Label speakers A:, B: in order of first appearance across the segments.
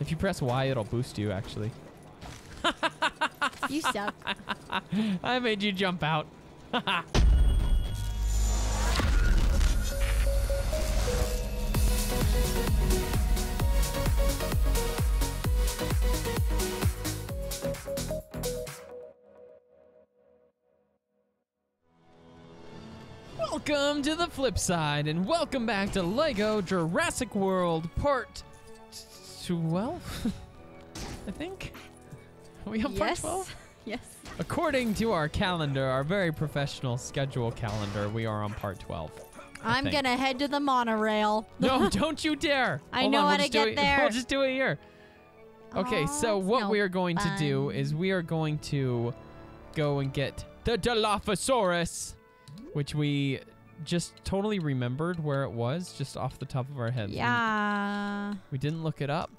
A: If you press Y, it'll boost you, actually.
B: You suck.
A: I made you jump out. Welcome to the flip side, and welcome back to Lego Jurassic World Part 12. I think. Are we on part 12?
B: Yes.
A: According to our calendar, our very professional schedule calendar, we are on part 12. I
B: I'm gonna head to the monorail.
A: No, don't you dare.
B: I
A: Hold
B: know
A: on, we'll
B: to get
A: it,
B: there.
A: We'll just do it here. Okay, so what
B: no
A: we are going to do is we are going to go and get the Dilophosaurus, which we just totally remembered where it was just off the top of our heads.
B: Yeah.
A: We, didn't look it up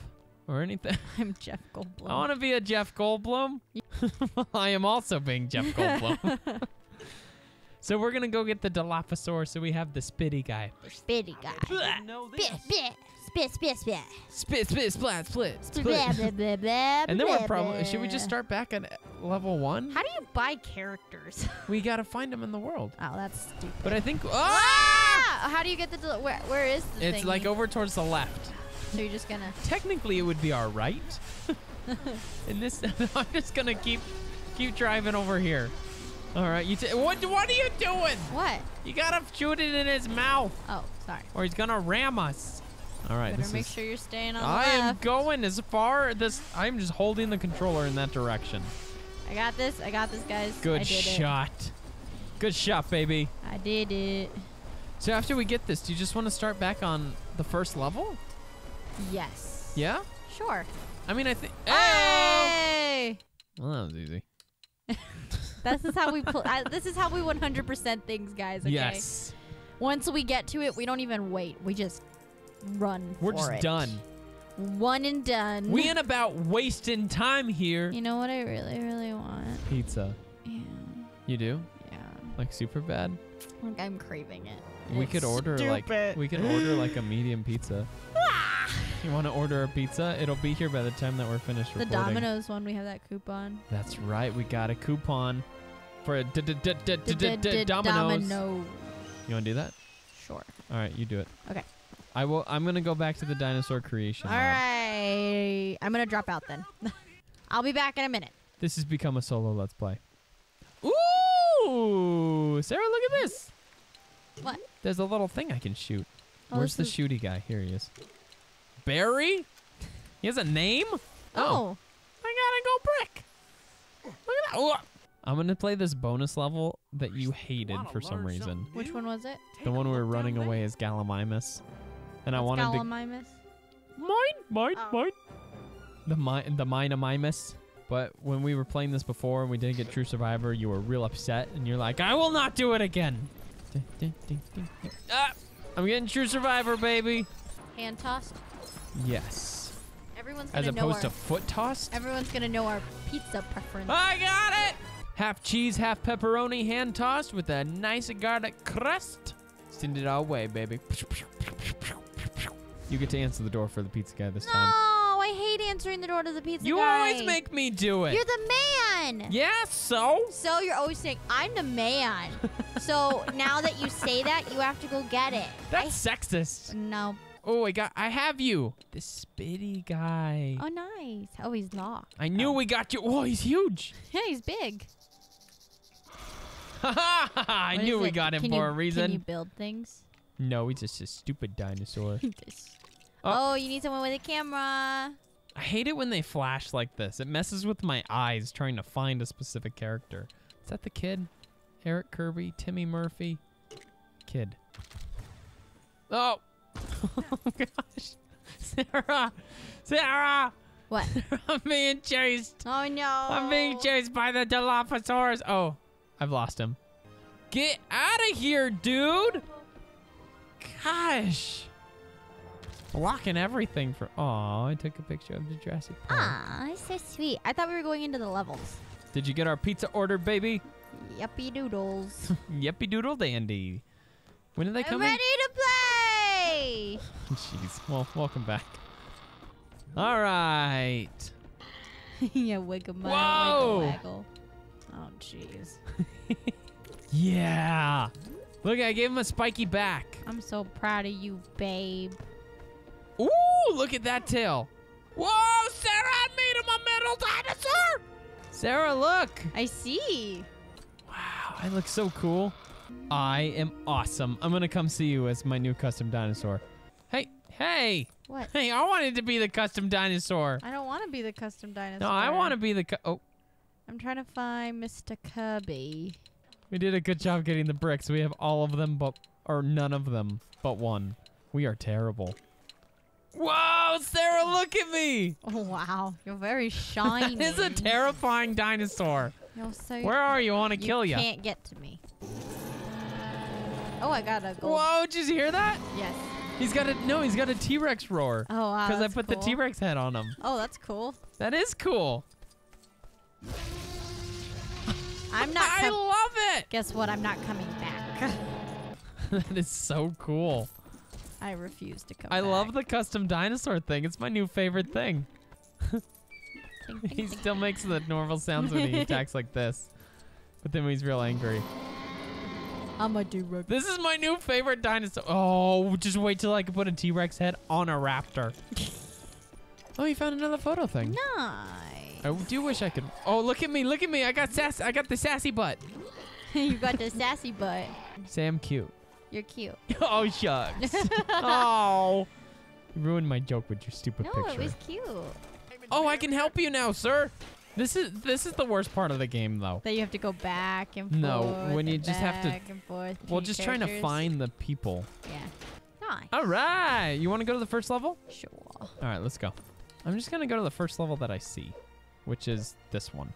A: or anything.
B: I'm Jeff Goldblum.
A: I want to be a Jeff Goldblum. I am also being Jeff Goldblum. so we're going to go get the Dilophosaurus. So we have the spitty guy.
B: The Spitty guy. Spit, spit, spit, spit, spit.
A: Spit, spit, splat, split, split.
B: Blah, blah, blah, blah,
A: And then we're probably, should we just start back at level one?
B: How do you buy characters?
A: We got to find them in the world.
B: oh, that's stupid.
A: But I think, ah!
B: Ah! How do you get the? del- Where, where is the
A: It's
B: thingy?
A: like over towards the left.
B: So you're just gonna.
A: Technically, it would be our right. In this, I'm just gonna keep keep driving over here. All right, you. T- what? What are you doing?
B: What?
A: You gotta shoot it in his mouth,
B: Oh, sorry.
A: or he's gonna ram us. All right,
B: Better make sure you're staying on
A: I am going as far this. I'm just holding the controller in that direction.
B: I got this. I got this, guys. I
A: Good shot. Good shot, baby.
B: I did it.
A: So after we get this, do you just want to start back on the first level?
B: Yes.
A: Yeah.
B: Sure.
A: I mean, I think.
B: Hey!
A: Well, that was easy.
B: this is how we pl- I, this is how we 100% things, guys. Okay?
A: Yes.
B: Once we get to it, we don't even wait. We just run.
A: We're
B: for
A: just
B: it.
A: done.
B: One and done.
A: We ain't about wasting time here.
B: You know what I really, really want?
A: Pizza.
B: Yeah.
A: You do?
B: Yeah.
A: Like super bad?
B: Like I'm craving it.
A: we
B: It's
A: could order like we could order like a medium pizza. Ah! you want to order a pizza? It'll be here by the time that we're finished
B: The
A: recording.
B: Domino's one, we have that coupon.
A: That's right. We got a coupon for a Domino's.
B: Domino.
A: You want to do that?
B: Sure.
A: All right, you do it.
B: Okay.
A: I will. I'm gonna go back to the dinosaur creation.
B: All
A: lab.
B: right. I'm gonna drop out then. I'll be back in a minute.
A: This has become a solo let's play. Ooh, Sarah, look at this.
B: What?
A: There's a little thing I can shoot.
B: Oh,
A: Where's the
B: is-
A: shooty guy? Here he is. Barry? He has a name?
B: Oh. oh.
A: I gotta go brick. Look at that. Ooh. I'm gonna play this bonus level that you hated for some reason.
B: Which one was it?
A: The one where we're running away as Gallimimus. And I
B: What's
A: wanted to
B: Gallimimus?
A: Mine, mine,
B: Oh.
A: mine. The mine, the Minamimus. But when we were playing this before and we didn't get True Survivor, you were real upset and you're like, I will not do it again. Ding, ding, ding, ding, ding. Ah, I'm getting True Survivor, baby.
B: Hand tossed.
A: Yes.
B: Everyone's gonna
A: As
B: know
A: opposed
B: our,
A: to foot tossed.
B: Everyone's gonna know our pizza preference.
A: I got it. Half cheese, half pepperoni, hand tossed with a nice garlic crust. Send it our way, baby. You get to answer the door for the pizza guy this
B: no,
A: time.
B: I hate answering the door to the pizza
A: You
B: guy.
A: You always make me do it.
B: You're the man.
A: yeah, so?
B: So you're always saying I'm the man. so now that you say that, you have to go get it.
A: That's sexist.
B: No.
A: Oh, I got. I have you. The spitty guy.
B: Oh, nice. Oh, he's locked.
A: I knew oh. we got you. Oh, he's huge.
B: Yeah, he's big.
A: I
B: What
A: knew we
B: it?
A: got him
B: Can
A: for
B: you-
A: a reason.
B: Can you build things?
A: No, he's just a stupid dinosaur. Oh.
B: oh, you need someone with a camera.
A: I hate it when they flash like this. It messes with my eyes trying to find a specific character. Is that the kid? Eric Kirby, Timmy Murphy, kid. Oh, oh gosh, Sarah, Sarah,
B: What?
A: I'm being chased.
B: oh no.
A: I'm being chased by the Dilophosaurus. Oh, I've lost him. Get out of here, dude. Gosh. Blocking everything for. Oh, I took a picture of the Jurassic Park.
B: Ah, it's so sweet. I thought we were going into the levels.
A: Did you get our pizza order, baby?
B: Yuppie doodles.
A: Yippee doodle dandy. When did they come?
B: I'm ready to play.
A: Jeez. Well, welcome back. All right.
B: yeah, wiggle my
A: Whoa!
B: waggle. Oh, jeez.
A: Yeah. Look, I gave him a spiky back.
B: I'm so proud of you, babe.
A: Ooh, look at that tail. Whoa, Sarah, I made him a metal dinosaur. Sarah, look.
B: I see.
A: Wow, I look so cool. I am awesome. I'm gonna come see you as my new custom dinosaur. Hey, hey,
B: What?
A: hey! I wanted to be the custom dinosaur.
B: I don't want to be the custom dinosaur.
A: No, I want to be the. Oh,
B: I'm trying to find Mr. Kirby.
A: we did a good job getting the bricks. We have all of them, but or none of them, but one. We are terrible. Whoa, Sarah, look at me!
B: Oh wow, you're very shiny.
A: That is a terrifying dinosaur.
B: You're so.
A: Where are you? I want to kill you.
B: You can't get to me. Uh, oh, I got a gold.
A: Whoa, did you hear that?
B: Yes.
A: He's got a no. He's got a T-Rex roar.
B: Oh wow.
A: Because I put
B: cool.
A: the T-Rex head on him.
B: Oh, that's cool.
A: That is cool.
B: I'm not.
A: I love it.
B: Guess what? I'm not coming back.
A: that is so cool.
B: I refuse to come.
A: I love the custom dinosaur thing. It's my new favorite thing. He still makes the normal sounds when he attacks like this. But then when he's real angry.
B: I'm a do
A: This is my new favorite dinosaur. Oh, just wait till I can put a T-Rex head on a raptor. oh, you found another photo thing.
B: Nice.
A: I do wish I could. Oh, look at me! Look at me! I got sass. I got the sassy butt.
B: you got the sassy butt.
A: Say I'm cute.
B: You're cute.
A: oh shucks. oh, you ruined my joke with your stupid
B: No,
A: picture.
B: it was cute.
A: Oh, I can help you now, sir. This is this is the worst part of the game, though.
B: That you have to go back and
A: No,
B: forth.
A: when you just have to-
B: back and forth.
A: Well, just trying to find the people.
B: Yeah. Nice.
A: All right, you want to go to the first level?
B: Sure.
A: All right, let's go. I'm just gonna go to the first level that I see, which is this one.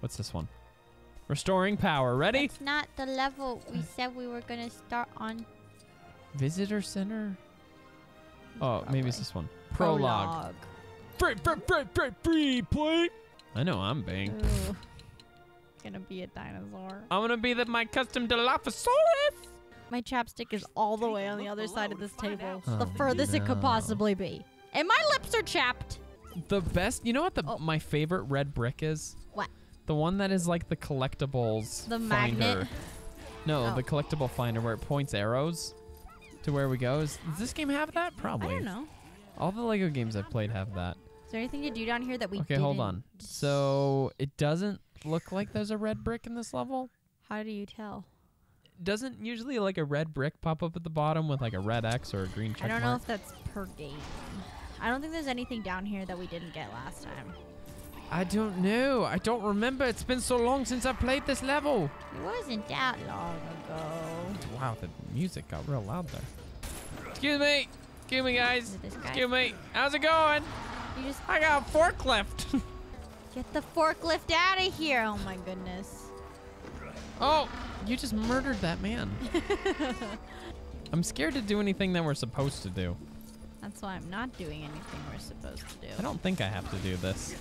A: What's this one? Restoring power. Ready?
B: That's not the level we said we were gonna start on.
A: Visitor center. Oh, maybe it's this one. Prologue. Free, free, free, free, free play. I know I'm being.
B: Ooh. Gonna be a dinosaur.
A: I'm gonna be the my custom Dilophosaurus.
B: My chapstick is all the way on the other side of this table.
A: Oh,
B: the furthest it could possibly be. And my lips are chapped.
A: The best. You know what the
B: Oh.
A: my favorite red brick is?
B: What?
A: The one that is like the collectibles.
B: The
A: finder.
B: magnet?
A: No,
B: Oh.
A: the collectible finder where it points arrows to where we go. Is, does this game have that? Probably.
B: I don't know.
A: All the Lego games I've played have that.
B: Is there anything to do down here that we
A: okay, hold
B: didn't-
A: on. So it doesn't look like there's a red brick in this level.
B: How do you tell?
A: Doesn't usually like a red brick pop up at the bottom with like a red X or a green check
B: I don't know if that's per game. I don't think there's anything down here that we didn't get last time.
A: I don't know. I don't remember. It's been so long since I played this level.
B: It wasn't that long ago.
A: Wow, the music got real loud there. Excuse me. Excuse me, guys.
B: Is it this guy?
A: Excuse me. How's it going?
B: You just
A: I got a forklift.
B: get the forklift out of here. Oh my goodness.
A: oh, you just murdered that man. I'm scared to do anything that we're supposed to do.
B: That's why I'm not doing anything we're supposed to do.
A: I don't think I have to do this.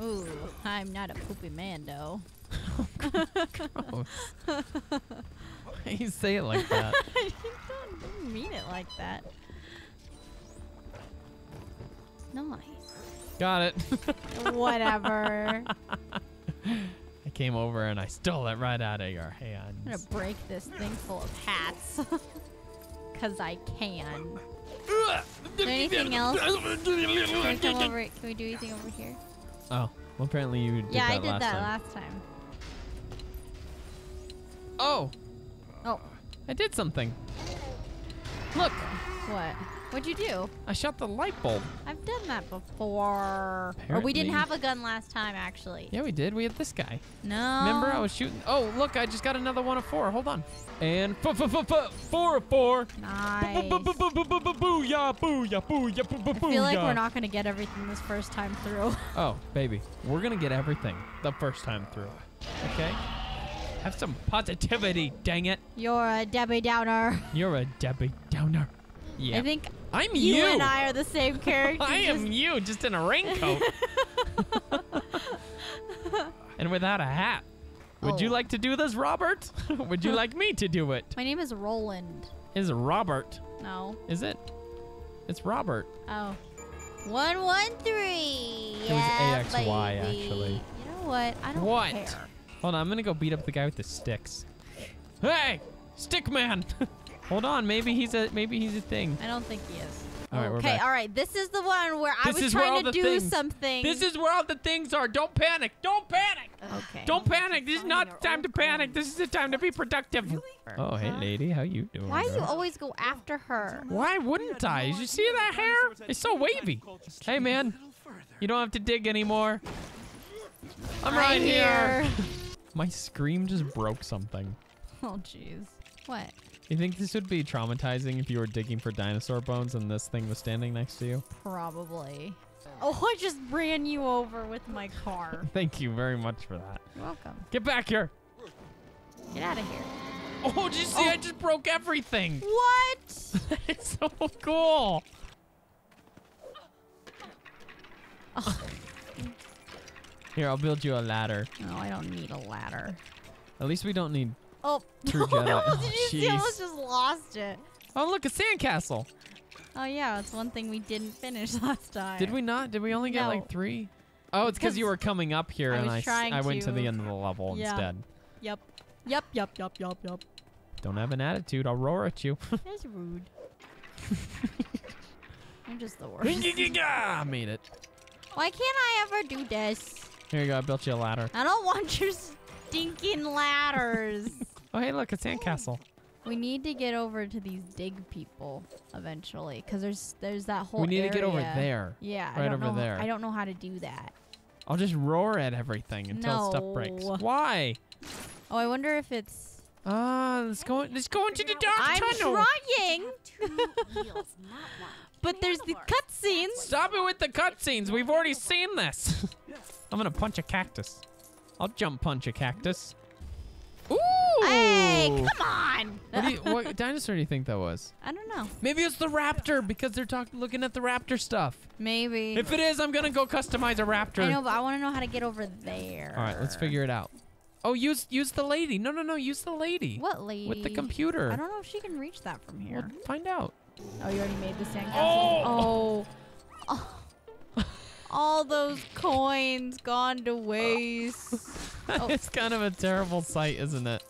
B: Ooh, I'm not a poopy man though.
A: Gross. Why you say it like that?
B: I don't didn't mean it like that. Nice.
A: Got it.
B: Whatever.
A: I came over and I stole it right out of your hand.
B: I'm gonna break this thing full of hats. Cause I can. Anything else? Can we come over? Can we do anything over here?
A: Oh, well, apparently you did
B: yeah,
A: that
B: I did
A: last
B: that
A: time.
B: last time.
A: Oh,
B: Oh,
A: I did something. Look,
B: what? What'd you do?
A: I shot the light bulb.
B: I've done that before. Or we didn't have a gun last time, actually.
A: Yeah, we did. We had this guy.
B: No.
A: Remember, I was shooting. Oh, look, I just got another one of four. Hold on. And four of four.
B: Nice.
A: Booyah, booyah, booyah, boo- boo-
B: I feel like we're not gonna get everything this first time through.
A: Oh, baby, we're gonna get everything the first time through. Okay? Have some positivity, dang it.
B: You're a Debbie Downer.
A: You're a Debbie Downer. Yeah.
B: I think
A: I'm
B: you,
A: you.
B: and I are the same character.
A: I am
B: just-
A: you, just in a raincoat. and without a hat. Would you
B: Oh.
A: like to do this, Robert? Would you like me to do it?
B: My name is Roland.
A: Is Robert?
B: No.
A: Is it? It's Robert.
B: Oh. One one three.
A: It was AXY,
B: baby.
A: actually.
B: You know what? I don't
A: What?
B: care.
A: Hold on, I'm gonna go beat up the guy with the sticks. Hey, stick man! Hold on, maybe he's a maybe he's a thing.
B: I don't think he is.
A: All right,
B: okay, all right. This is the one where I was
A: is where all
B: trying to do
A: things-
B: something.
A: This is where all the things are. Don't panic. Don't panic.
B: okay.
A: Don't panic. This is not the time to panic. This is the time to be productive. Oh, hey, lady. How you doing?
B: Why do you always go after her?
A: Why wouldn't I? Did you see that hair? It's so wavy. Hey, man. You don't have to dig anymore. I'm right, here. My scream just broke something.
B: Oh, jeez. What?
A: You think this would be traumatizing if you were digging for dinosaur bones and this thing was standing next to you?
B: Probably. Oh, I just ran you over with my car.
A: Thank you very much for that.
B: You're welcome.
A: Get back here.
B: Get out of here.
A: Oh, did you see? I oh. just broke everything.
B: What?
A: it's so cool. Here, I'll build you a ladder.
B: No, I don't need a ladder.
A: At least we don't need.
B: Oh,
A: True Jedi. Oh,
B: did you see? I almost just lost it.
A: Oh, look, a sandcastle.
B: Oh yeah, It's one thing we didn't finish last time.
A: Did we not? Did we only get
B: No.
A: like three? Oh, it's because you were coming up here
B: I
A: and I, I went to the end of the level
B: Yeah.
A: instead.
B: Yep. Yep. Yep. Yep. Yep. Yep.
A: Don't have an attitude. I'll roar at you.
B: That's rude. I'm just the worst. Ah!
A: I made it.
B: Why can't I ever do this?
A: Here you go. I built you a ladder.
B: I don't want your stinking ladders.
A: Oh, hey, look, a sandcastle.
B: we need to get over to these dig people eventually, cause there's there's that whole.
A: we need to get over there.
B: Yeah, I
A: Right
B: don't
A: over
B: know,
A: there.
B: I don't know how to do that.
A: I'll just roar at everything until stuff breaks.
B: No.
A: Why?
B: Oh, I wonder if it's.
A: Ah, let's go. Let's go into the dark
B: I'm
A: tunnel.
B: trying, but there's the cutscenes.
A: Stop it with the cutscenes. We've already seen this. I'm gonna punch a cactus. I'll jump punch a cactus. Ooh!
B: Hey, come on!
A: What, do you, what dinosaur do you think that was?
B: I don't know.
A: Maybe it's the raptor because they're talking, looking at the raptor stuff.
B: Maybe.
A: If it is, I'm gonna go customize a raptor.
B: I know, but I want to know how to get over there.
A: All right, let's figure it out. Oh, use use the lady. No, no, no. Use the lady.
B: What lady?
A: With the computer.
B: I don't know if she can reach that from here.
A: We'll find out.
B: Oh, you already made the sandcastle.
A: Oh!
B: oh! Oh. All those coins gone to waste. Oh.
A: it's kind of a terrible sight, isn't it?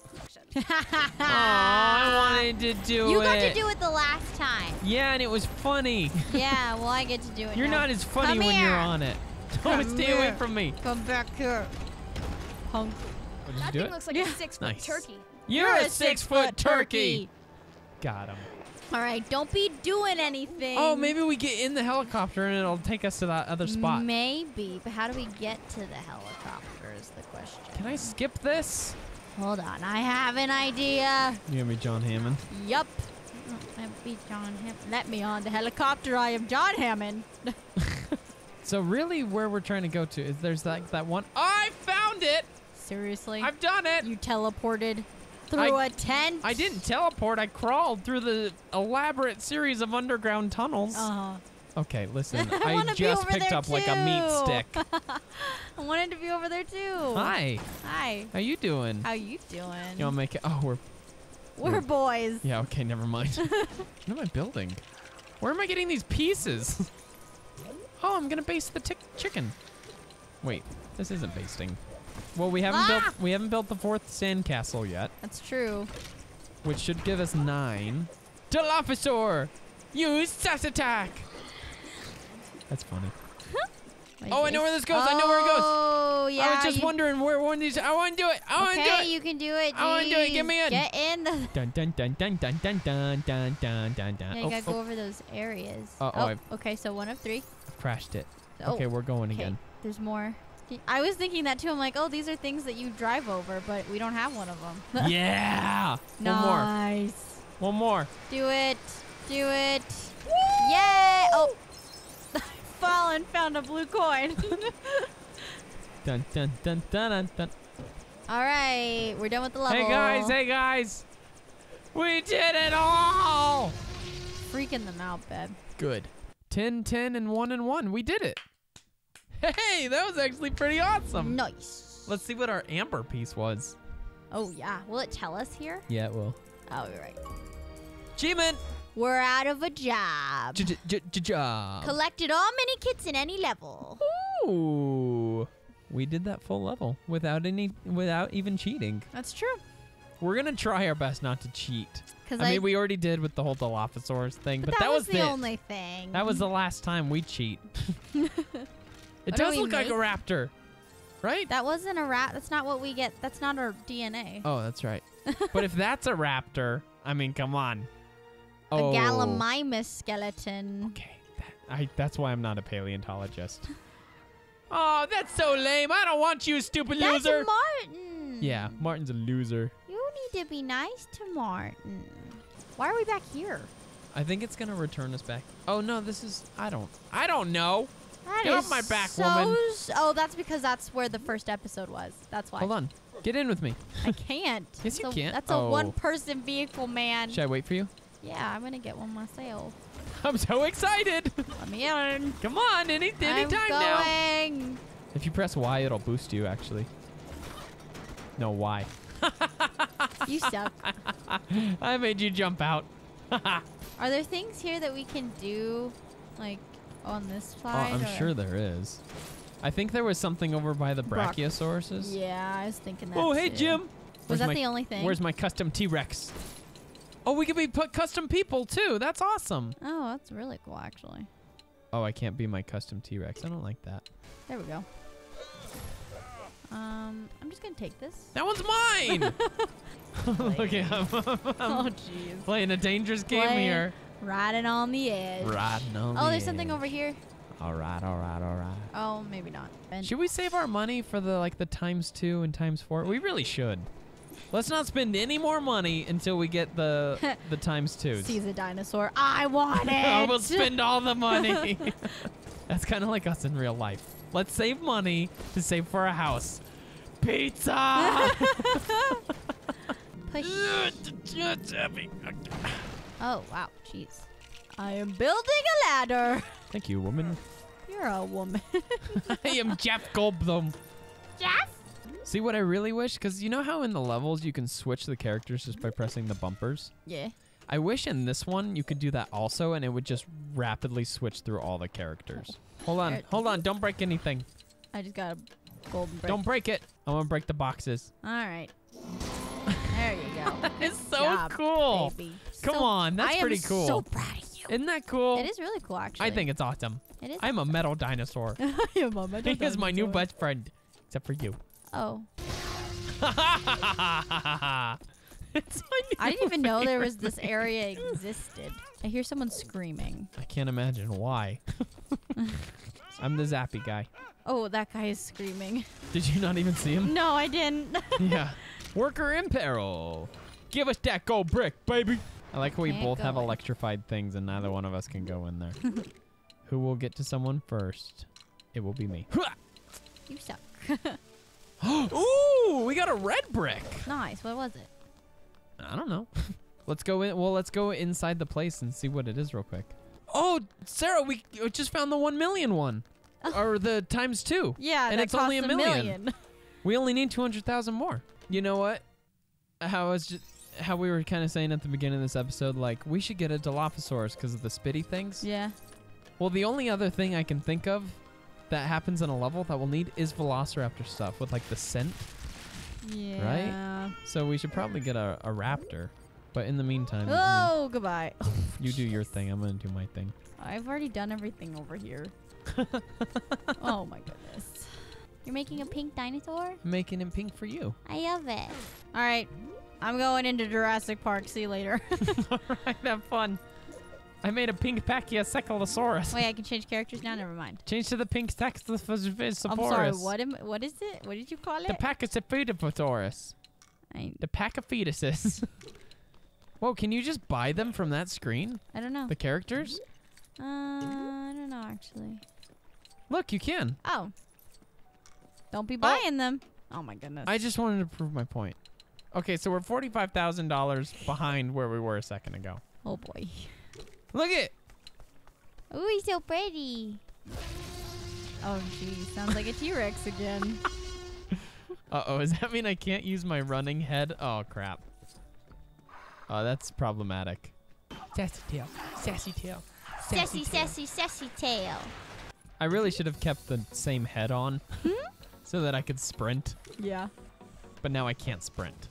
A: Aw, I wanted to do
B: you
A: it.
B: You got to do it the last time.
A: Yeah, and it was funny.
B: yeah, well, I get to do it.
A: You're
B: now.
A: not as funny
B: Come
A: when you're on it. Don't
B: Come
A: stay away from me.
B: Come back here. Punk.
A: What, did you
C: That thing
A: it?
C: looks like
B: Yeah.
C: a six foot
A: Nice.
C: turkey.
A: You're, a six foot turkey. Got him.
B: All right, don't be doing anything.
A: Oh, maybe we get in the helicopter and it'll take us to that other spot.
B: Maybe, but how do we get to the helicopter is the question.
A: Can I skip this?
B: Hold on, I have an idea.
A: You gonna be John Hammond?
B: Yup. Let me John Ham- Let me on the helicopter. I am John Hammond.
A: So really, where we're trying to go to is there's that that one. I found it.
B: Seriously?
A: I've done it.
B: you teleported through
A: I-
B: a tent?
A: I didn't teleport. I crawled through the elaborate series of underground tunnels.
B: Uh-huh.
A: Okay, listen.
B: I
A: I, just picked up like a meat stick.
B: I wanted to be over there too.
A: Hi.
B: Hi.
A: How you doing?
B: How you doing?
A: You wanna make it? Oh, we're
B: We're boys.
A: yeah. Okay, never mind. what am I building? Where am I getting these pieces? oh, I'm gonna base the tick chicken. Wait, this isn't basting. Well, we haven't
B: Ah!
A: built we haven't built the fourth sandcastle yet,
B: That's true.
A: which should give us nine. Dilophosaur, use sass attack. That's funny.
B: Like
A: Oh, I know where this goes. I know where it goes.
B: Oh, yeah.
A: I was just
B: you-
A: wondering where one of these. I want to do it. I want to do
B: Okay,
A: it.
B: you can do it.
A: I wanna do it. Get
B: jeez.
A: me in.
B: Get in. The-
A: Dun dun dun dun dun dun dun dun dun dun dun.
B: yeah, you
A: Oh,
B: gotta
A: oh,
B: go over those areas.
A: Uh, oh,
B: oh,
A: I've-
B: okay, so one of three.
A: I've crashed it.
B: Oh,
A: Okay, we're going
B: okay.
A: again.
B: There's more. I was thinking that too. I'm like, oh, these are things that you drive over, but we don't have one of them.
A: yeah. One more.
B: nice.
A: One more.
B: Do it. Do it. Yay! Oh. Fall and found a blue coin.
A: Dun dun dun dun dun dun.
B: All right, we're done with the level.
A: Hey guys, hey guys. We did it all.
B: Freaking them out, babe.
A: Good. 10, 10, and 1 and 1. We did it. Hey, that was actually pretty awesome.
B: Nice.
A: Let's see what our amber piece was.
B: Oh yeah. Will it tell us here?
A: Yeah, it will.
B: Oh, you're right.
A: Achievement.
B: We're out of a job.
A: J- j- j- job.
B: Collected all mini kits in any level.
A: Ooh. We did that full level without any, without even cheating.
B: That's true.
A: We're gonna try our best not to cheat.
B: Because
A: I
B: I,
A: mean, we already did with the whole Dilophosaurus thing, but,
B: but, that, was, the
A: it.
B: only thing.
A: That was the last time we cheat. it
B: What
A: does
B: are we
A: look like a raptor, right?
B: That wasn't a rat. That's not what we get. That's not our DNA.
A: oh, that's right. but if that's a raptor, I mean, come on.
B: A
A: Oh.
B: Gallimimus skeleton.
A: Okay, that, I, that's why I'm not a paleontologist. oh, that's so lame. I don't want you, stupid
B: That's
A: loser.
B: Martin.
A: yeah, Martin's a loser.
B: You need to be nice to Martin. Why are we back here?
A: I think it's gonna return us back. Oh no, this is. I don't. I don't know.
B: That
A: Get off my back,
B: so
A: woman.
B: Oh, that's because that's where the first episode was. That's why.
A: Hold on. Get in with me.
B: I can't.
A: Yes, you
B: So
A: can.
B: That's a
A: Oh.
B: one-person vehicle, man.
A: Should I wait for you?
B: Yeah, I'm gonna get one myself.
A: I'm so excited.
B: Let me in.
A: Come on, any
B: any
A: I'm now.
B: going.
A: If you press Y, it'll boost you. Actually. No Y.
B: You suck.
A: I made you jump out.
B: Are there things here that we can do, like on this
A: Oh,
B: side?
A: I'm
B: or-
A: sure there is. I think there was something over by the. Brachiosauruses.
B: Yeah, I was thinking that.
A: Oh, hey,
B: too.
A: Jim.
B: Was that
A: my-
B: the only thing?
A: Where's my custom T-Rex? Oh, we could be put custom people too. That's awesome.
B: Oh, that's really cool, actually.
A: Oh, I can't be my custom T-Rex. I don't like that.
B: There we go. Um, I'm just gonna take this.
A: That one's mine. Look at him.
B: oh, jeez.
A: Playing a dangerous game
B: Playing-
A: here.
B: Riding on the edge.
A: Riding on the
B: Oh,
A: the
B: there's something over here.
A: All right, all right, all right.
B: Oh, maybe not. Ben-
A: Should we save our money for the like the times two and times four? We really should. Let's not spend any more money until we get the the times two.
B: Sees a dinosaur. I want it.
A: I will spend all the money. That's kind of like us in real life. Let's save money to save for a house. Pizza.
B: Push. Oh, wow. Jeez. I am building a ladder.
A: Thank you, woman.
B: You're a woman.
A: I am Jeff Goldblum.
B: Jeff?
A: See what I really wish? Because you know how in the levels you can switch the characters just by pressing the bumpers?
B: Yeah.
A: I wish in this one you could do that also and it would just rapidly switch through all the characters. Hold on, hold on, don't break anything.
B: I just got a golden brick.
A: Don't break it. I want to break the boxes.
B: All right. There you go.
A: It's so
B: job,
A: cool.
B: baby.
A: Come
B: So-
A: on, that's pretty cool.
B: I
A: pretty
B: am so proud of you.
A: Isn't that cool?
B: It is really cool, actually.
A: I think it's awesome.
B: it is.
A: I'm a metal dinosaur.
B: I am a metal
A: he is my new best friend. Except for you.
B: Oh,
A: it's my new
B: I didn't even know there was this area existed. I hear someone screaming.
A: I can't imagine why. I'm the zappy guy.
B: Oh, that guy is screaming.
A: Did you not even see him?
B: No, I didn't.
A: yeah. Worker in peril. Give us that gold brick, baby. I like how we both have
B: in.
A: electrified things and neither one of us can go in there. Who will get to someone first? It will be me.
B: you suck.
A: Ooh, we got a red brick.
B: nice. What was it?
A: I don't know. let's go in. Well, let's go inside the place and see what it is real quick. Oh, Sarah, we just found the one million one, or the times two.
B: Yeah,
A: And it's only
B: costs
A: a
B: a
A: million.
B: million.
A: We only need two hundred thousand more. You know what? How I was just how we were kind of saying at the beginning of this episode, like we should get a Dilophosaurus because of the spitty things.
B: yeah.
A: Well, the only other thing I can think of that happens in a level that we'll need is Velociraptor stuff with like the scent.
B: Yeah.
A: So we should probably get a, a raptor. But in the meantime,
B: Oh, goodbye.
A: you do your thing. I'm gonna do my thing.
B: I've already done everything over here. oh my goodness. You're making a pink dinosaur?
A: I'm making him pink for you.
B: I love it. All right. I'm going into Jurassic Park. See you later.
A: All right, have fun. I made a pink Pachyscephalosaurus.
B: Wait, I can change characters now? Never mind.
A: Change to the pink Pachyscephalus.
B: I'm sorry. What am? What is it? What did you call it? The?
A: Pachyscephalus.
B: I,
A: The pack of fetuses. Whoa, can you just buy them from that screen?
B: I don't know.
A: The characters?
B: Uh, I don't know actually.
A: Look, you can.
B: Oh. Don't be buying them. Oh my goodness.
A: I just wanted to prove my point. Okay, so we're $45,000 behind where we were a second ago.
B: oh boy.
A: Look it.
B: Ooh, he's so pretty. Oh geez, sounds like a T-Rex again.
A: Uh-oh, does that mean I can't use my running head? Oh, crap. Oh, that's problematic. Sassy tail. Sassy tail.
B: Sassy, sassy, sassy tail.
A: I really should have kept the same head on
B: Hmm?
A: so that I could sprint,
B: Yeah.
A: but now I can't sprint.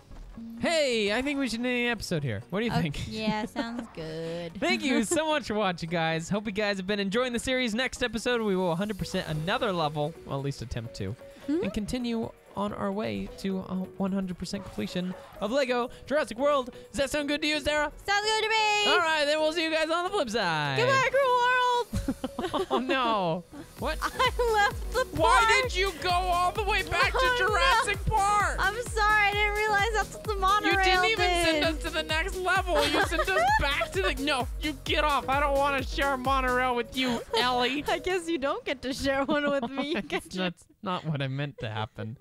A: Hey, I think we should end the episode here. What do you think?
B: yeah, sounds good.
A: Thank you so much for watching, guys. Hope you guys have been enjoying the series. Next episode, we will 100% another level, well, at least attempt to,
B: Mhm.
A: and continue on our way to uh, 100% completion of Lego Jurassic World. Does that sound good to you, Sarah?
B: Sounds good to me.
A: All right, then we'll see you guys on the flip side.
B: Goodbye, Crew World.
A: oh no! What?
B: I left the park.
A: Why did you go all the way back to
B: Oh, no.
A: Jurassic Park?
B: I'm sorry. I didn't realize that's what the monorail
A: You didn't even
B: did.
A: send us to the next level. You sent us back to the. No, you get off. I don't want to share a monorail with you, Ellie.
B: I guess you don't get to share one with me.
A: that's, that's not what I meant to happen.